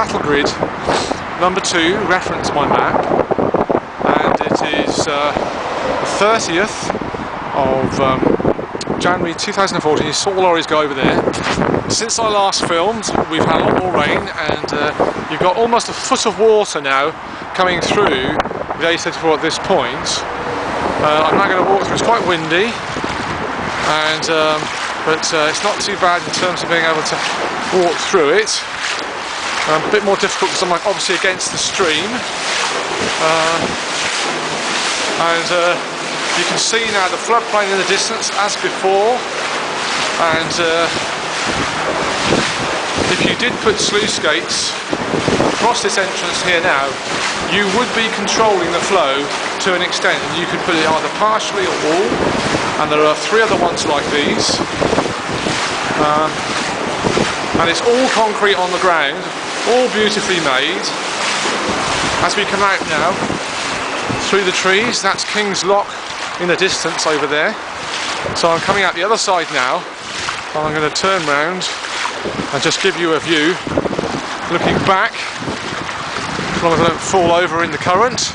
Cattle Grid number two, reference my map, and it is uh, the 30th of um, January 2014. You saw the lorries go over there. Since I last filmed, we've had a lot more rain, and uh, you've got almost a foot of water now coming through the A34 at this point. Uh, I'm now going to walk through. It's quite windy, and um, but uh, it's not too bad in terms of being able to walk through it. Um, a bit more difficult because I'm obviously against the stream. Uh, and uh, you can see now the floodplain in the distance as before. And uh, if you did put sluice gates across this entrance here now, you would be controlling the flow to an extent. You could put it either partially or all and there are three other ones like these uh, and it's all concrete on the ground all beautifully made. As we come out now through the trees that's King's Lock in the distance over there. So I'm coming out the other side now and I'm going to turn round and just give you a view. Looking back as long as I don't fall over in the current